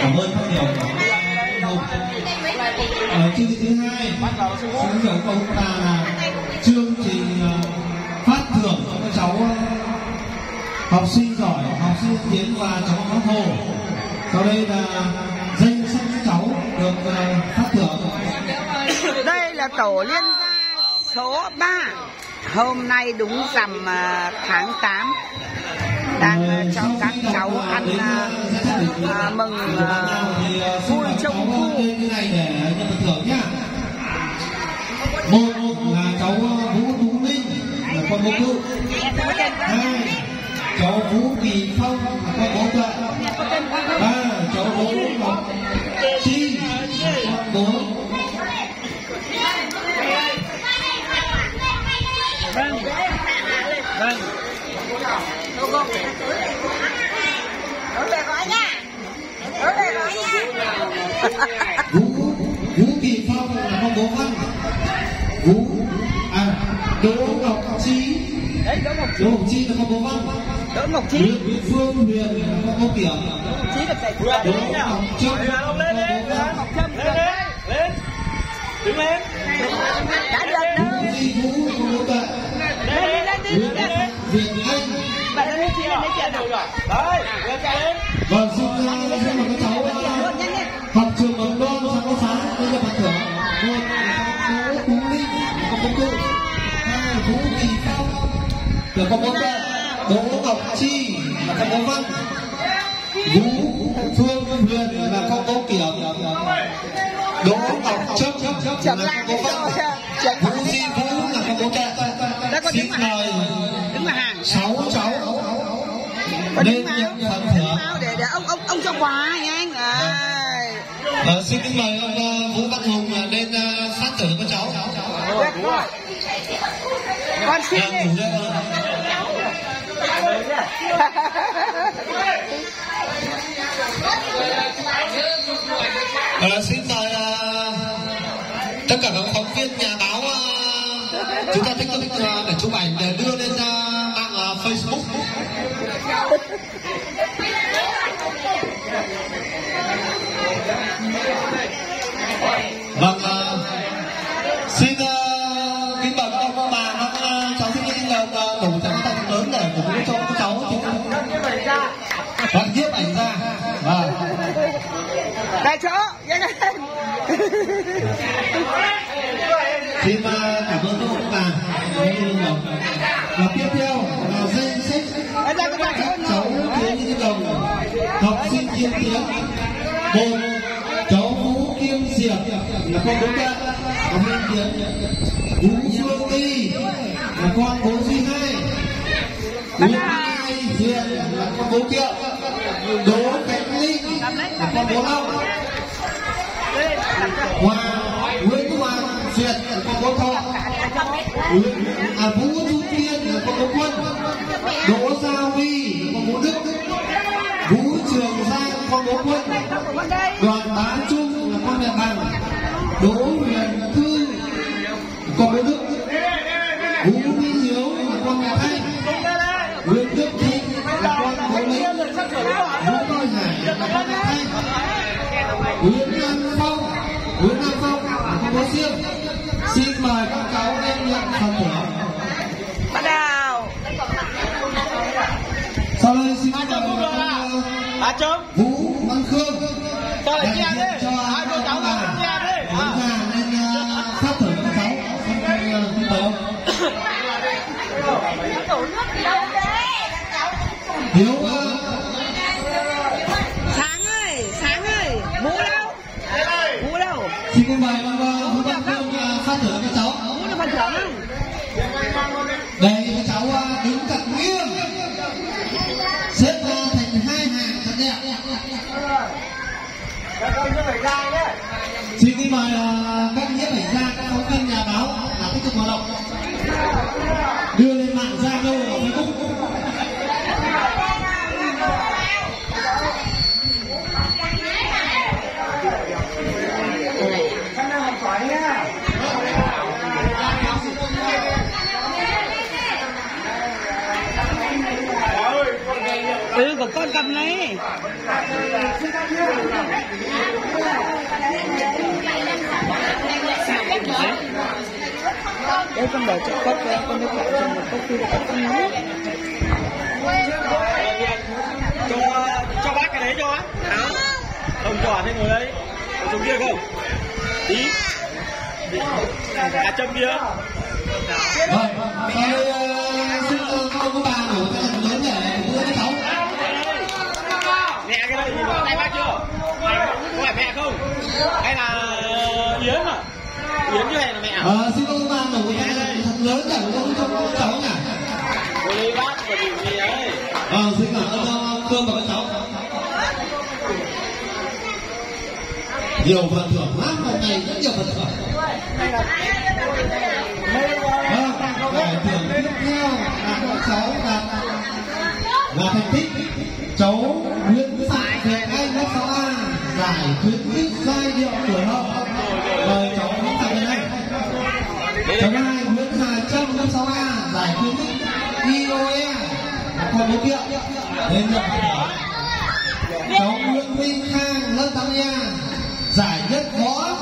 cảm ơn các nhiều ở ờ, chương trình thứ hai, sáng chào của ông ta là chương trình ờ, phát thưởng cho các cháu ờ, học sinh giỏi, học sinh tiến và cháu ngõ hồ. Sau đây là danh sách các cháu được phát thưởng. Đây là tổ liên gia số 3 hôm nay đúng rằm tháng 8 đang cho các cháu ăn à, mừng à, vui trung thu một là cháu vũ tú minh là con bố cụ hai cháu vũ kỳ phong là con bố Vũ Vũ Kỳ Phong là con bố Văn Vũ À Đỗ Ngọc Chi. Đỗ Ngọc Đỗ Chi là con bố Văn Đỗ Ngọc Chi Nguyễn Phương Huyền là con bố Kiểm Đỗ Ngọc Chi là thầy Đỗ Ngọc Trâm là con bố Văn Ngọc lên lên đứng lên đã được đâu Vũ Di Vũ là con Vũ Tuệ lên đi Việt Anh bà lên chi lên lấy tiền được rồi đấy lên chạy lên Vâng xin xin mời các cháu học trường mầm non sang có sáng bây giờ phần thưởng một là bố Tú Linh con bố cụ hai Vũ Kỳ Phong là con bố Tuệ Đỗ Ngọc Chi là con bố Văn. Vũ Phương Huyền là con bố Kiểm Đỗ Ngọc Trâm là con bố Văn. Vũ Di Vũ là con bố Tuệ xin mời ông ông ông cho quà nha anh à. Ờ, xin kính mời ông uh, Vũ Văn Hùng uh, lên phát thưởng cho cháu. con xin ờ. Ờ, xin mời tất cả các phóng viên nhà báo chúng ta tích cực uh, để chụp ảnh Vâng, uh, xin uh, kính mời các ông bà các uh, cháu sinh viên uh, đủ trắng tay lớn để cổ vũ cho các cháu thì vâng nhiếp ảnh ra. Vâng. Tại chỗ nhanh lên. Xin uh, cảm ơn các ông bà và tiếp theo là có bạn các cháu thiếu đồng kim sinh tiến một cháu vũ kim diệp là con bố ca và Minh tiến. Vũ phương Ti là con bố duy hai. Vũ hai hiền là con bố kiệu đỗ khánh linh là con bố long. Hoàng nguyễn hoàng duyệt là con bố thọ. À vũ trung kiên là con bố quân. Đỗ ba chấm vũ văn khương. Cho lại chia đi. cho hai cô cháu lên chia đi. đứng ra lên uh, phát thưởng cho cháu. Xin uh, xin mời ông hiếu xin kính mời các nhiếp ảnh gia, các phóng viên nhà báo là tích cực hoạt động đưa lên mạng ra zalo và facebook. Ừ của con cầm lấy. Đấy con để cho cốc đây, con đưa lại cho một cốc kia có con nước cho cho bác cái đấy cho á. Hả? không cho thế ngồi đây. Có xuống kia không? Tí. À châm kia. Ờ, xin ông các bà đổ cái lớn để đưa cháu. mẹ cái đây này bác chưa? Có phải mẹ không? Hay là ờ, yến à chứ hay là mẹ à Ờ, xin ông các bà đổ cái thật lớn để đưa cho các cháu nhỉ. Cô đi bác và chị gì ấy Vâng, xin cảm ơn ờ, Cương và các cháu. Nhiều phần thưởng lắm, hôm nay rất nhiều phần thưởng. Vâng, giải thưởng tiếp theo là các cháu đạt là thành tích cháu Nguyễn Phạm Việt Anh lớp 6A giải khuyến khích giai điệu tuổi hậu khích IOE còn đối tượng đến giờ cháu Nguyễn Minh Khang lớp 8A giải nhất võ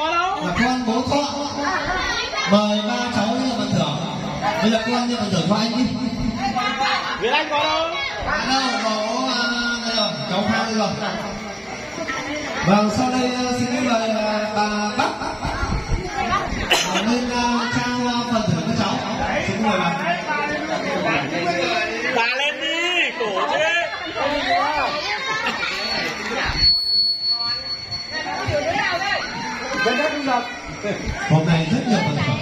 có đâu là con bố thọ mời ba cháu đi nhận phần thưởng bây giờ con nhận phần thưởng cho anh đi Việt anh có đâu đâu có à, đây rồi cháu khang đây rồi vâng sau đây xin mời bà bắc lên trao phần thưởng cho cháu xin mời bà bà lên đi cổ thế hôm nay rất nhiều phần phẩm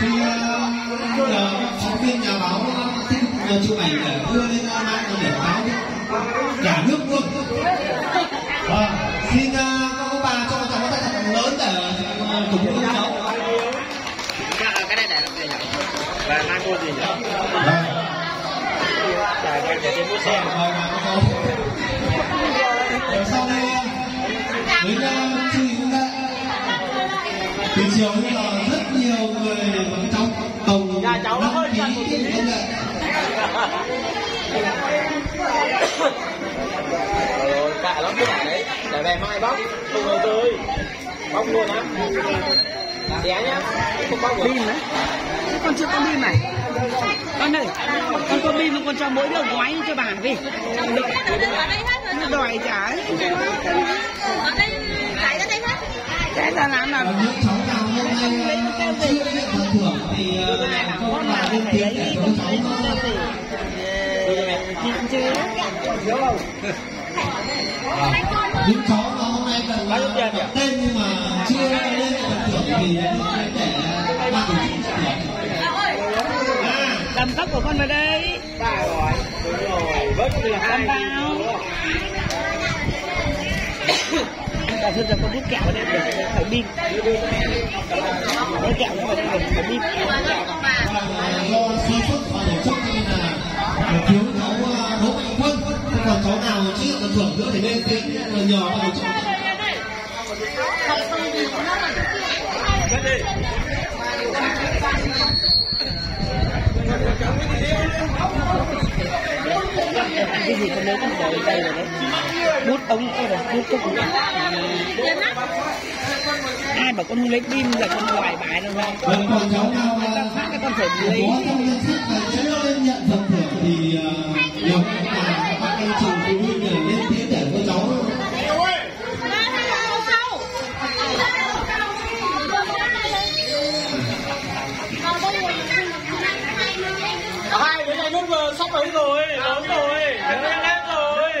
thì giờ phóng viên nhà báo à, thích ờ, chụp ảnh để đưa lên à, mạng để báo cả nước. Mang để trên bút xe các cháu. Rồi sau đây đến chương trình lễ thì chiều bây giờ rất nhiều người và các tổng nó đăng ký rồi lắm cái đấy để về mai bóc không đầu tư bóc luôn á đẻ nhá không bóc được Pin đấy Con chưa có pin này con ơi Con có pin con cho mỗi đứa gói cho bà đi. Nó đòi trả Thế làm các bà lên tiếng để cho cháu uh, Chị chứ những cháu mà hôm nay cần tên nhưng mà chưa lên phần thưởng thì để ban tổ chức thưởng à Cầm tóc của con vào đây. Ba rồi đúng rồi cái là hai Con bao Bà thôi giờ con rút kẹo ở đây để phải pin Lấy kẹo vào đây để phải pin do sơ suất và tổ chức nên là thiếu cháu đỗ mạnh quân. Còn cháu nào chưa phần thưởng nữa thì lên tiếng là nhờ ban tổ chức cái gì cái gì con lấy con để đây rồi đấy bút ống tôi rồi bút tôi cũng ai mà con lấy pin là con hoài bài đâu thôi Vậy cháu nào người ta phát cái con phải lấy có trong danh sách và chưa lên nhận phần thưởng thì nhiều các bạn các anh chị vừa sắp ấy rồi lớn rồi này lên rồi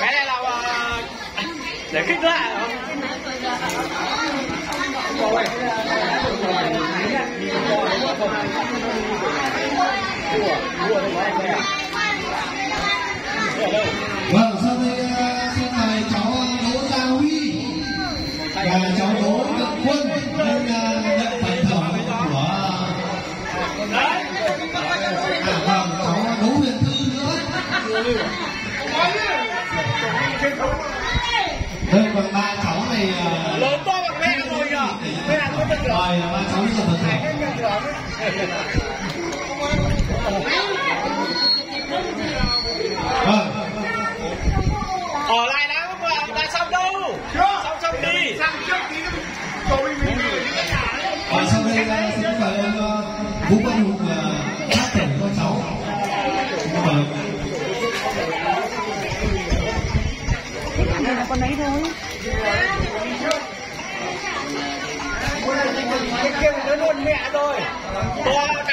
cái này là ờ, để kích lại hả? Đây còn ba cháu này ờ, lớn to bằng mẹ rồi nhở? mẹ là được ba cháu đi tập thể vâng. Ở lại đã không vợ đã xong đâu. Xong xong đi. Và mẹ rồi. To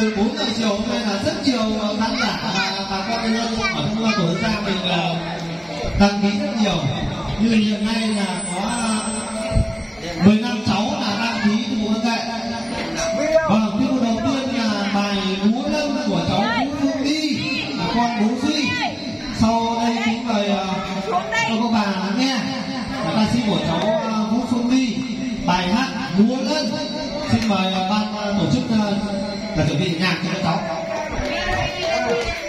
từ 4 giờ chiều hôm nay là rất nhiều ờ, khán giả và bà con nhân dân ở trong tổ dân mình ờ, đăng ký rất nhiều. Như hiện nay là có uh, 15 cháu là đăng ký mục văn nghệ tiết mục đầu tiên là bài múa lân của cháu vũ phương đi là con bố duy. Sau đây kính mời ờ, cho các bà nghe. Là ca sĩ của cháu